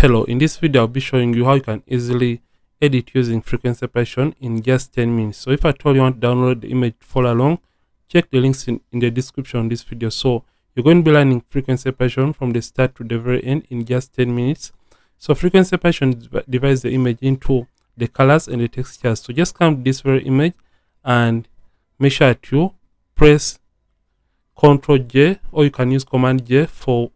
Hello, in this video I'll be showing you how you can easily edit using frequency separation in just 10 minutes. So if I told you want to download the image follow along, check the links in, in the description of this video. So you're going to be learning frequency separation from the start to the very end in just 10 minutes. So frequency separation divides the image into the colors and the textures. So just come to this very image and make sure you press Ctrl J or you can use Command J for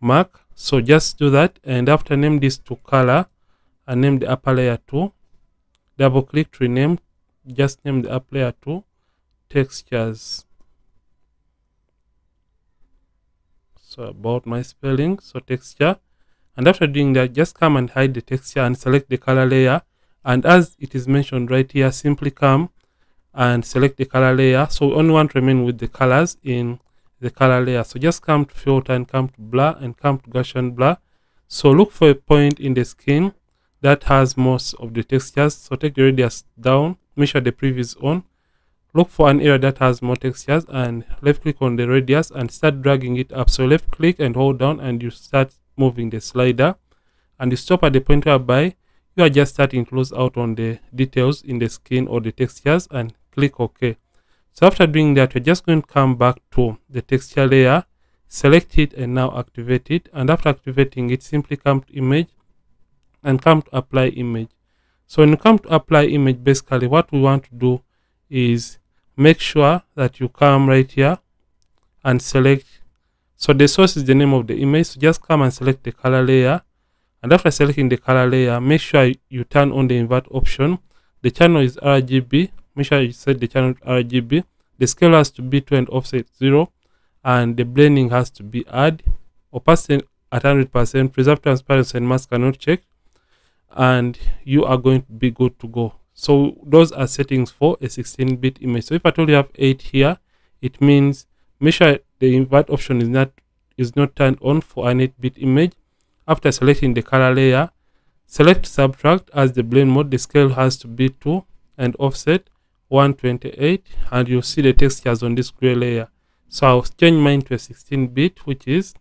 Mac so just do that and after name this to color and name the upper layer to double click to rename just name the upper layer to textures. So about my spelling so texture. And after doing that just come and hide the texture and select the color layer. And as it is mentioned right here simply come and select the color layer. So we only want to remain with the colors in the color layer. So just come to filter and come to blur and come to Gaussian blur so look for a point in the skin that has most of the textures. So take the radius down make sure the preview is on look for an area that has more textures and left click on the radius and start dragging it up. So left click and hold down and you start moving the slider. And you stop at the point whereby you are just starting to close out on the details in the skin or the textures and click ok so after doing that, we're just going to come back to the texture layer, select it and now activate it. And after activating it, simply come to image and come to apply image. So when you come to apply image, basically what we want to do is make sure that you come right here and select. So the source is the name of the image. So just come and select the color layer. And after selecting the color layer, make sure you turn on the invert option. The channel is RGB make sure you set the channel RGB. The scale has to be 2 and offset 0. And the blending has to be add. Opacity at 100%. Preserve transparency and mask cannot check. And you are going to be good to go. So those are settings for a 16-bit image. So if I told you have 8 here, it means make sure the invert option is not is not turned on for an 8-bit image. After selecting the color layer, select subtract as the blend mode. The scale has to be 2 and offset 128 and you'll see the textures on this gray layer. So i'll change mine to a 16 bit which is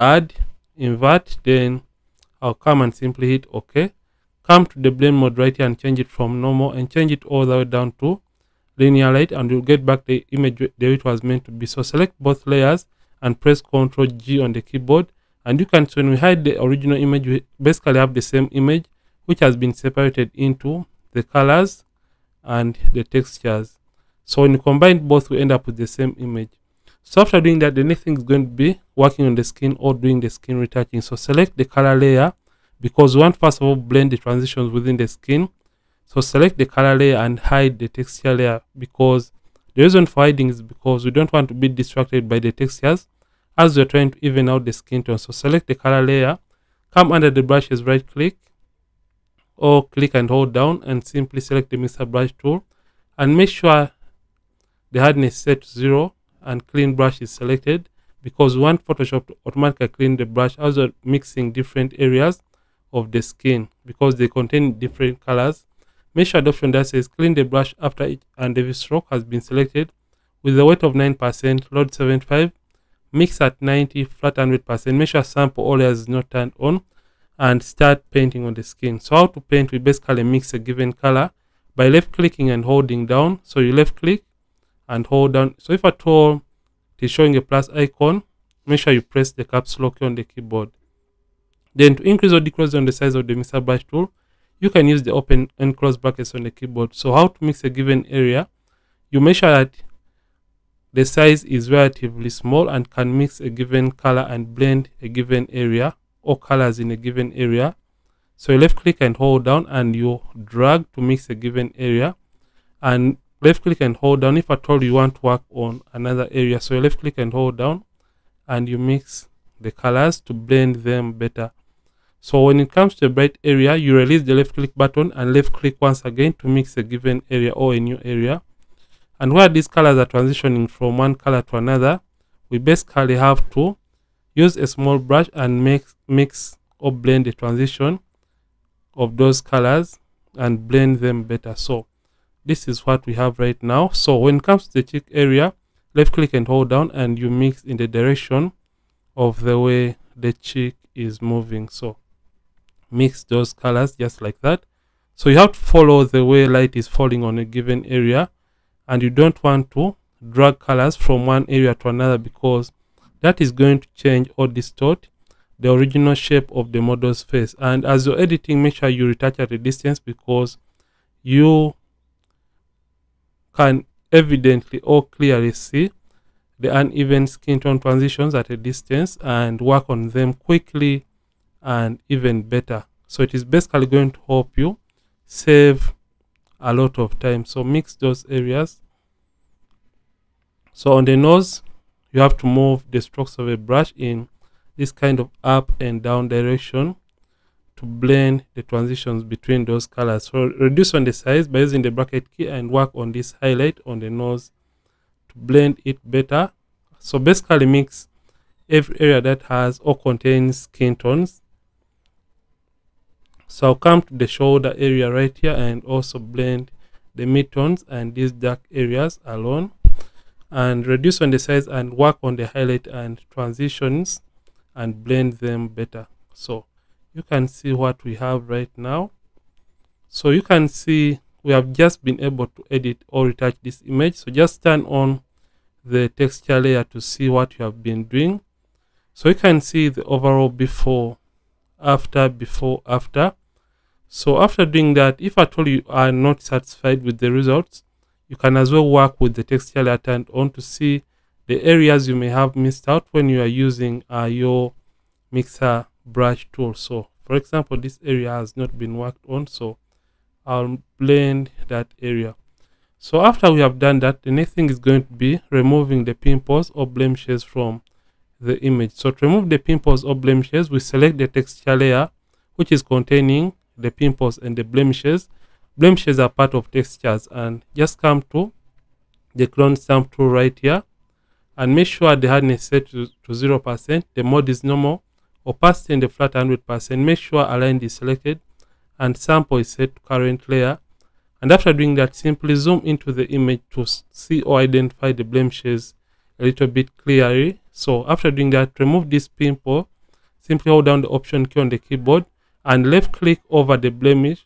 add invert then i'll come and simply hit ok. Come to the blend mode right here and change it from normal and change it all the way down to linear light and you'll get back the image the way it was meant to be. So select both layers and press ctrl g on the keyboard. And you can so when we hide the original image we basically have the same image which has been separated into the colors and the textures. So when you combine both we end up with the same image. So after doing that the next thing is going to be working on the skin or doing the skin retouching. So select the color layer because we want first of all blend the transitions within the skin. So select the color layer and hide the texture layer because the reason for hiding is because we don't want to be distracted by the textures as we're trying to even out the skin tone. So select the color layer come under the brushes right click or click and hold down and simply select the mixer brush tool and make sure the hardness set to zero and clean brush is selected because want Photoshop to automatically clean the brush as mixing different areas of the skin because they contain different colors. Make sure the option that says clean the brush after each and every stroke has been selected with a weight of 9%, load 75, mix at 90, flat 100%. Make sure sample all is not turned on and start painting on the skin. So how to paint, we basically mix a given color by left clicking and holding down. So you left click and hold down. So if at all it is showing a plus icon, make sure you press the caps lock on the keyboard. Then to increase or decrease on the size of the mixer brush tool, you can use the open and close brackets on the keyboard. So how to mix a given area, you make sure that the size is relatively small and can mix a given color and blend a given area or colors in a given area. So you left click and hold down and you drag to mix a given area and left click and hold down if at all you want to work on another area. So you left click and hold down and you mix the colors to blend them better. So when it comes to a bright area, you release the left click button and left click once again to mix a given area or a new area. And where these colors are transitioning from one color to another, we basically have to Use a small brush and mix, mix or blend the transition of those colors and blend them better. So this is what we have right now. So when it comes to the cheek area, left click and hold down and you mix in the direction of the way the cheek is moving so mix those colors just like that so you have to follow the way light is falling on a given area and you don't want to drag colors from one area to another because that is going to change or distort the original shape of the model's face. And as you're editing make sure you retouch at a distance because you can evidently or clearly see the uneven skin tone transitions at a distance and work on them quickly and even better. So it is basically going to help you save a lot of time. So mix those areas. So on the nose you have to move the strokes of a brush in this kind of up and down direction to blend the transitions between those colors. So reduce on the size by using the bracket key and work on this highlight on the nose to blend it better. So basically mix every area that has or contains skin tones. So I'll come to the shoulder area right here and also blend the mid tones and these dark areas alone and reduce on the size and work on the highlight and transitions and blend them better. So you can see what we have right now. So you can see we have just been able to edit or retouch this image. So just turn on the texture layer to see what you have been doing. So you can see the overall before after before after. So after doing that if at all you are not satisfied with the results you can as well work with the texture layer turned on to see the areas you may have missed out when you are using uh, your mixer brush tool. So for example this area has not been worked on so i'll blend that area. So after we have done that the next thing is going to be removing the pimples or blemishes from the image. So to remove the pimples or blemishes we select the texture layer which is containing the pimples and the blemishes blemishes are part of textures and just come to the clone stamp tool right here and make sure the hardness set to, to 0% the mode is normal opacity in the flat 100%, make sure align is selected and sample is set to current layer. And after doing that, simply zoom into the image to see or identify the blemishes a little bit clearly. So after doing that, remove this pimple, simply hold down the option key on the keyboard and left click over the blemish.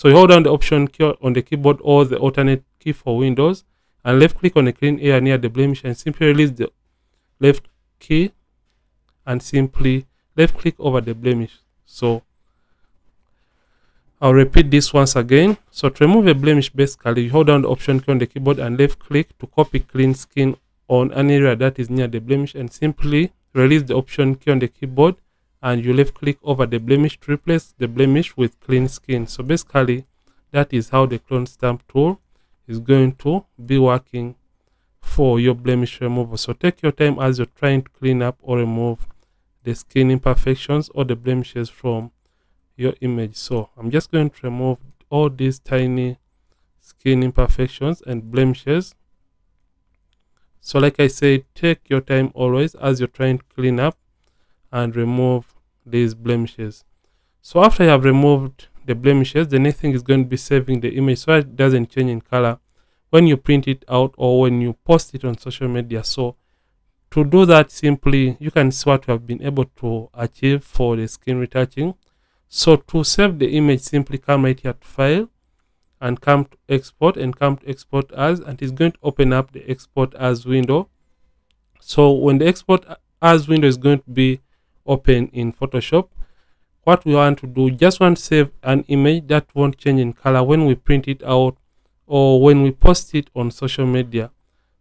So you hold down the option key on the keyboard or the alternate key for Windows and left click on the clean area near the blemish and simply release the left key and simply left click over the blemish so I'll repeat this once again. So to remove a blemish basically you hold down the option key on the keyboard and left click to copy clean skin on an area that is near the blemish and simply release the option key on the keyboard and you left click over the blemish to replace the blemish with clean skin. So basically that is how the clone stamp tool is going to be working for your blemish removal. So take your time as you're trying to clean up or remove the skin imperfections or the blemishes from your image so i'm just going to remove all these tiny skin imperfections and blemishes so like i said take your time always as you're trying to clean up and remove these blemishes. So after you have removed the blemishes the next thing is going to be saving the image so it doesn't change in color. When you print it out or when you post it on social media. So to do that simply you can see what we have been able to achieve for the skin retouching. So to save the image simply come right here to file and come to export and come to export as and it's going to open up the export as window. So when the export as window is going to be open in photoshop. What we want to do just want to save an image that won't change in color when we print it out or when we post it on social media.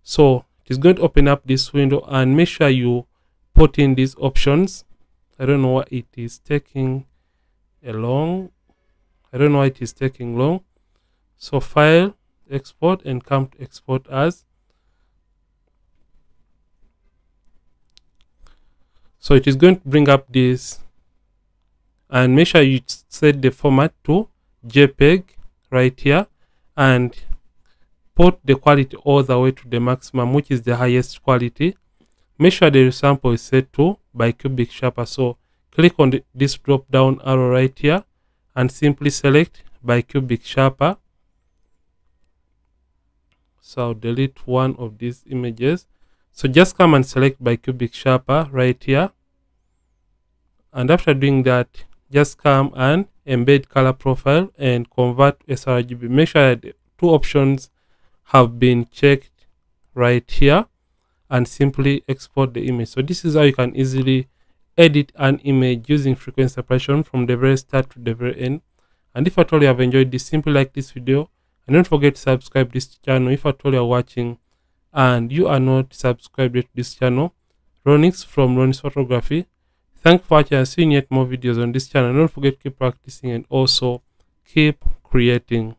So it's going to open up this window and make sure you put in these options. I don't know why it is taking a long i don't know why it is taking long. So file export and come to export as so it is going to bring up this and make sure you set the format to jpeg right here and put the quality all the way to the maximum, which is the highest quality. Make sure the sample is set to bicubic sharper. So click on the, this drop down arrow right here and simply select bicubic sharper. So I'll delete one of these images. So just come and select bicubic sharper right here. And after doing that just come and embed color profile and convert sRGB make sure that two options have been checked right here and simply export the image. So this is how you can easily edit an image using frequency separation from the very start to the very end. And if at all you have enjoyed this simply like this video. And don't forget to subscribe this channel if at all you are watching and you are not subscribed to this channel. Ronnix from ronnix photography. Thanks for watching. And seeing yet more videos on this channel. Don't forget to keep practicing and also keep creating